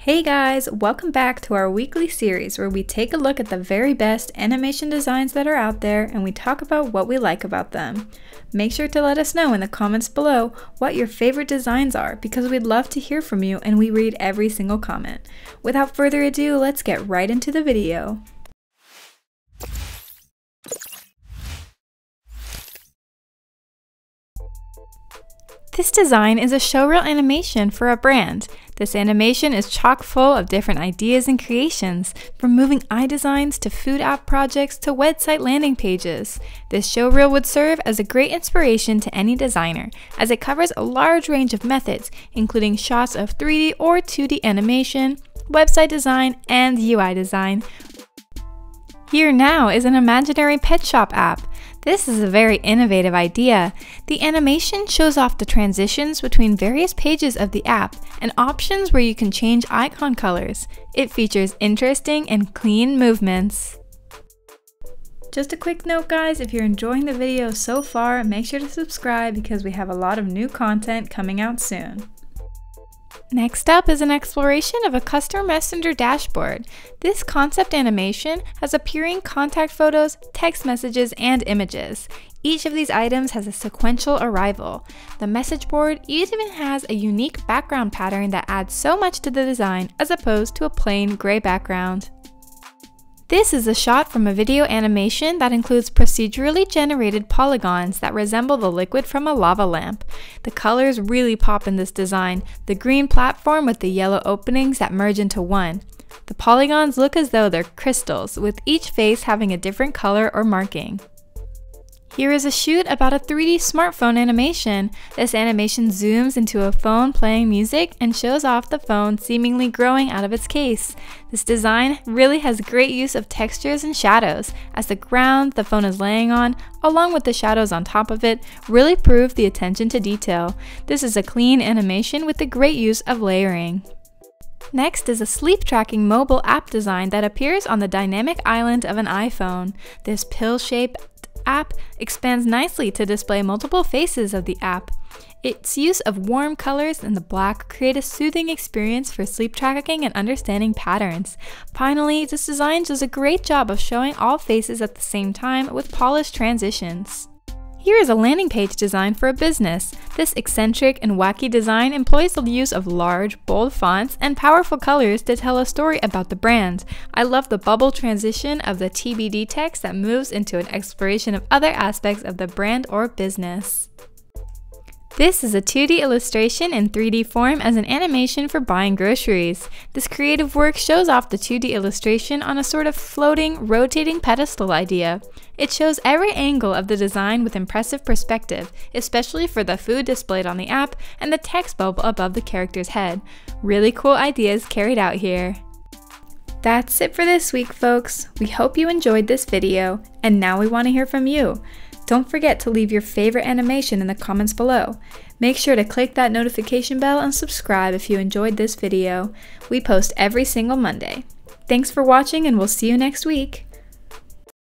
Hey guys, welcome back to our weekly series where we take a look at the very best animation designs that are out there and we talk about what we like about them. Make sure to let us know in the comments below what your favorite designs are because we'd love to hear from you and we read every single comment. Without further ado, let's get right into the video. This design is a showreel animation for a brand. This animation is chock full of different ideas and creations, from moving eye designs to food app projects to website landing pages. This showreel would serve as a great inspiration to any designer, as it covers a large range of methods, including shots of 3D or 2D animation, website design, and UI design. Here now is an imaginary pet shop app. This is a very innovative idea. The animation shows off the transitions between various pages of the app and options where you can change icon colors. It features interesting and clean movements. Just a quick note guys, if you're enjoying the video so far, make sure to subscribe because we have a lot of new content coming out soon. Next up is an exploration of a customer messenger dashboard. This concept animation has appearing contact photos, text messages, and images. Each of these items has a sequential arrival. The message board even has a unique background pattern that adds so much to the design as opposed to a plain gray background. This is a shot from a video animation that includes procedurally generated polygons that resemble the liquid from a lava lamp. The colors really pop in this design, the green platform with the yellow openings that merge into one. The polygons look as though they're crystals, with each face having a different color or marking. Here is a shoot about a 3D smartphone animation. This animation zooms into a phone playing music and shows off the phone seemingly growing out of its case. This design really has great use of textures and shadows, as the ground the phone is laying on, along with the shadows on top of it, really prove the attention to detail. This is a clean animation with the great use of layering. Next is a sleep tracking mobile app design that appears on the dynamic island of an iPhone. This pill shape app expands nicely to display multiple faces of the app. Its use of warm colors and the black create a soothing experience for sleep tracking and understanding patterns. Finally, this design does a great job of showing all faces at the same time with polished transitions. Here is a landing page design for a business. This eccentric and wacky design employs the use of large, bold fonts and powerful colors to tell a story about the brand. I love the bubble transition of the TBD text that moves into an exploration of other aspects of the brand or business. This is a 2D illustration in 3D form as an animation for buying groceries. This creative work shows off the 2D illustration on a sort of floating, rotating pedestal idea. It shows every angle of the design with impressive perspective, especially for the food displayed on the app and the text bubble above the character's head. Really cool ideas carried out here. That's it for this week, folks. We hope you enjoyed this video, and now we want to hear from you. Don't forget to leave your favorite animation in the comments below. Make sure to click that notification bell and subscribe if you enjoyed this video. We post every single Monday. Thanks for watching and we'll see you next week.